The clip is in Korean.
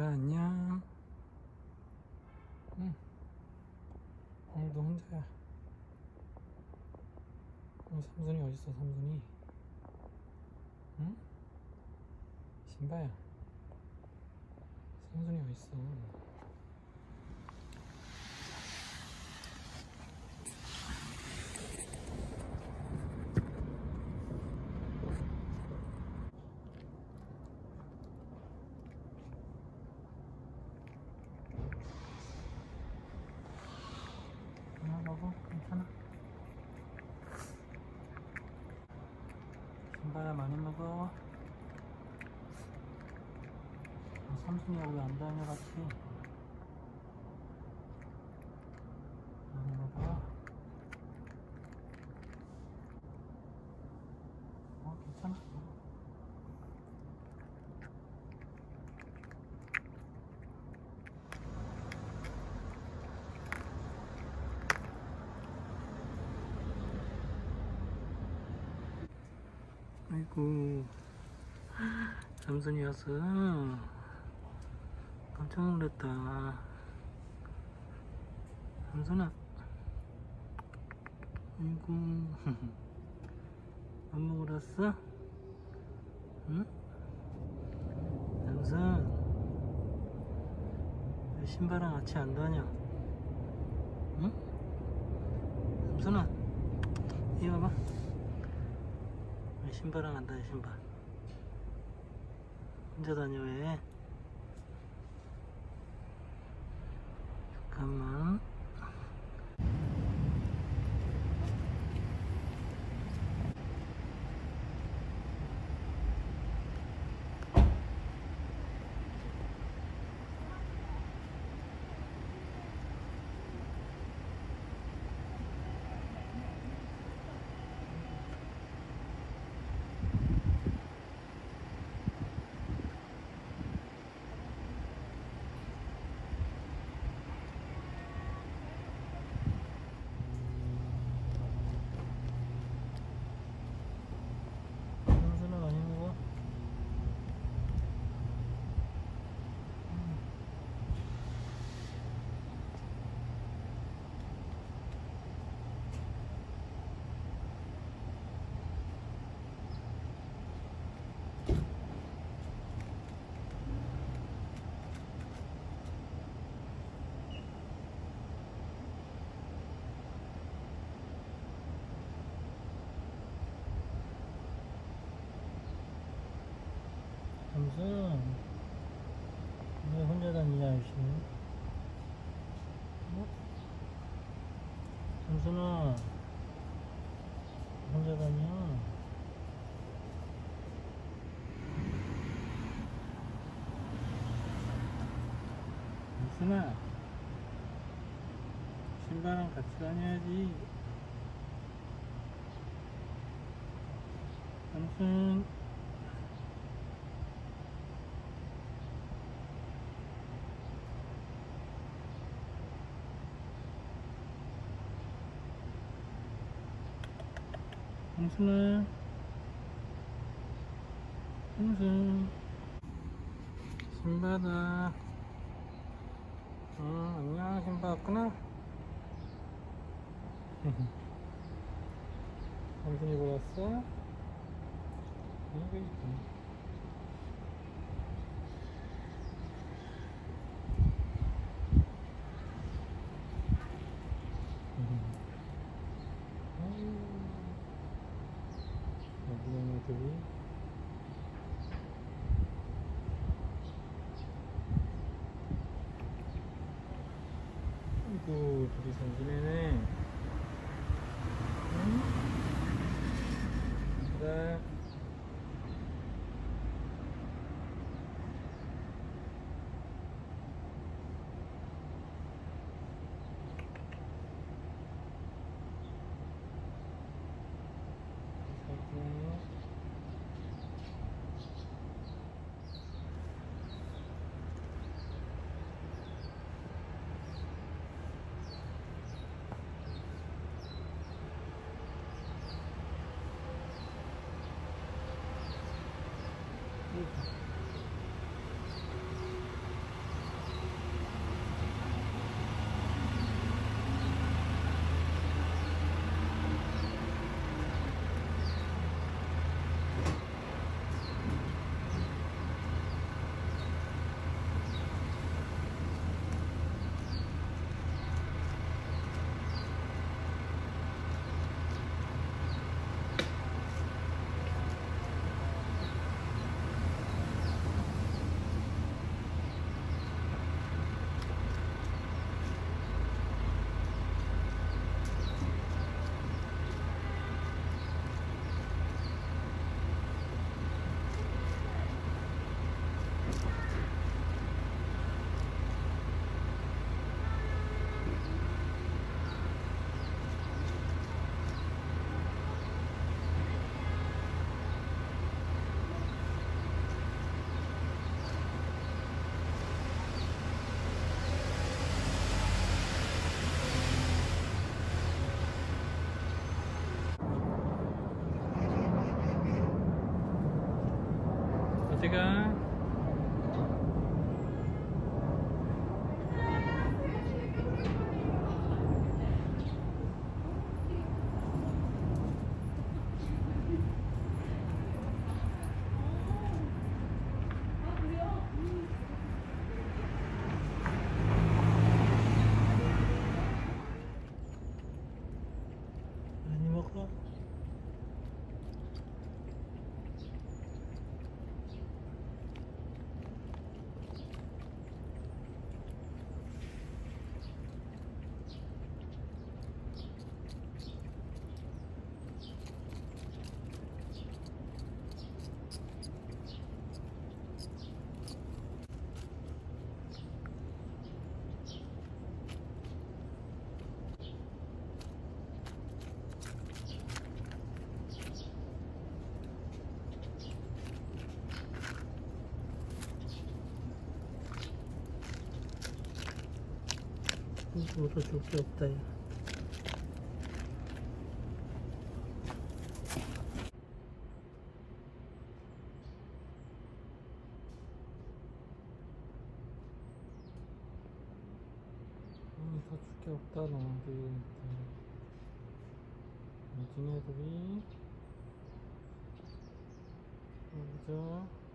신발 안녕. 응. 오늘도 혼자야. 어, 삼순이 어딨어, 삼순이? 응? 신바야. 삼순이 어딨어? 하나 먹어, 괜찮아. 신바야 많이 먹어. 어, 삼순이하고 왜안 다녀 같이? 많이 먹어. 어, 괜찮아. 아이고 삼순이 왔어 깜짝 놀랐다 삼순아 아이고 밥 먹으러 왔어? 응? 삼순 왜 신바랑 같이 안 다녀? 응? 삼순아 이리 와봐 왜 신발랑 안 다녀 신발. 혼자 다녀 왜? 잠깐만 삼순아 많이 먹어 삼순 왜 혼자 다니냐 열심히 어? 삼순아 혼자 다녀 삼순아 신발랑 같이 다녀야지. 삼순 홍순아. 홍순 신바다. 응 안녕 신바 왔구나. 홍순이 보러 왔어? 여기 있구 애들이 아이고 둘이 성진해네 응? 성진해 찍어. 많이 먹어. 물어줄 게 없다. 야. 음, 더줄 게 없다 너한테. 애들이. 보자.